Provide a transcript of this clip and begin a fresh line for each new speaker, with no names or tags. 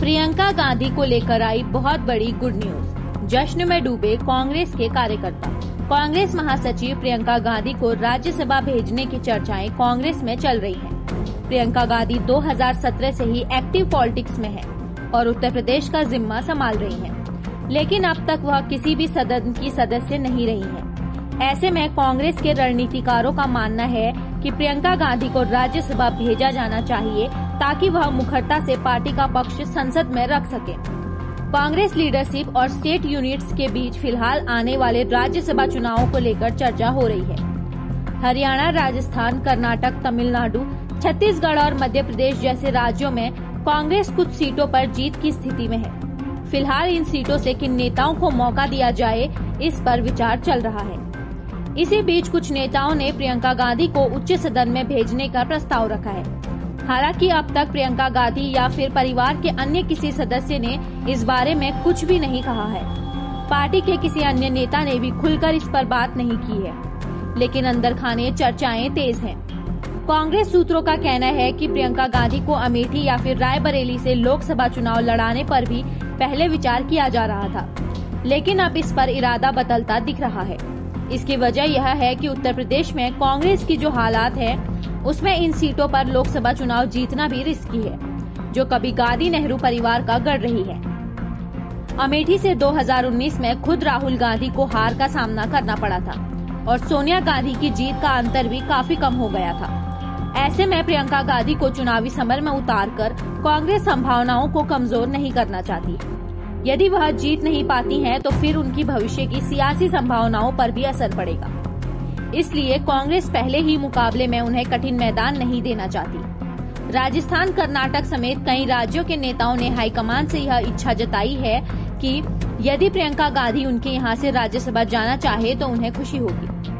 प्रियंका गांधी को लेकर आई बहुत बड़ी गुड न्यूज़ जश्न में डूबे कांग्रेस के कार्यकर्ता कांग्रेस महासचिव प्रियंका गांधी को राज्यसभा भेजने की चर्चाएँ कांग्रेस में चल रही हैं। प्रियंका गांधी 2017 से ही एक्टिव पॉलिटिक्स में है और उत्तर प्रदेश का जिम्मा संभाल रही हैं। लेकिन अब तक वह किसी भी सदन की सदस्य नहीं रही हैं। ऐसे में कांग्रेस के रणनीतिकारों का मानना है कि प्रियंका गांधी को राज्यसभा भेजा जाना चाहिए ताकि वह मुखरता से पार्टी का पक्ष संसद में रख सके। कांग्रेस लीडरशिप और स्टेट यूनिट्स के बीच फ़िलहाल आने वाले राज्यसभा चुनावों को लेकर चर्चा हो रही है। हरियाणा, राजस्थान, कर्नाटक, तमिलनाडु, छत्तीसगढ़ और मध्य प्रदेश जैसे राज्यों में कांग्रेस कुछ सीटों पर जीत की स्थिति में है। फ़िलहाल इन सीटों से किन नेताओं को मौका दिया जाए, इस पर विचार चल रहा है। इसी बीच कुछ नेताओं ने प्रियंका गांधी को उच्च सदन में भेजने का प्रस्ताव रखा है। हालाँकि अब तक प्रियंका गांधी या फिर परिवार के अन्य किसी सदस्य ने इस बारे में कुछ भी नहीं कहा है। पार्टी के किसी अन्य नेता ने भी खुलकर इस पर बात नहीं की है। लेकिन अंदर खाने चर्चाएँ तेज हैं। कांग्रेस सूत्रों का कहना है कि प्रियंका गांधी को अमेठी या फिर रायबरेली से लोकसभा चुनाव लड़ाने पर भी पहले विचार किया जा रहा था। लेकिन अब इस पर इरादा बदलता दिख रहा है। इसकी वजह यह है कि उत्तर प्रदेश में कांग्रेस की जो हालात है, उसमें इन सीटों पर लोकसभा चुनाव जीतना भी रिस्की है, जो कभी गांधी नेहरू परिवार का गढ़ रही है। अमेठी से 2019 में खुद राहुल गांधी को हार का सामना करना पड़ा था, और सोनिया गांधी की जीत का अंतर भी काफ़ी कम हो गया था। ऐसे में प्रियंका गांधी को चुनावी समर में उतारकर कांग्रेस संभावनाओं को कमज़ोर नहीं करना चाहती। यदि वह जीत नहीं पाती हैं, तो फिर उनकी भविष्य की सियासी संभावनाओं पर भी असर पड़ेगा। इसलिए कांग्रेस पहले ही मुकाबले में उन्हें कठिन मैदान नहीं देना चाहती। राजस्थान कर्नाटक समेत कई राज्यों के नेताओं ने हाईकमान से यह इच्छा जताई है कि यदि प्रियंका गांधी उनके यहाँ से राज्यसभा जाना चाहे तो उन्हें खुशी होगी।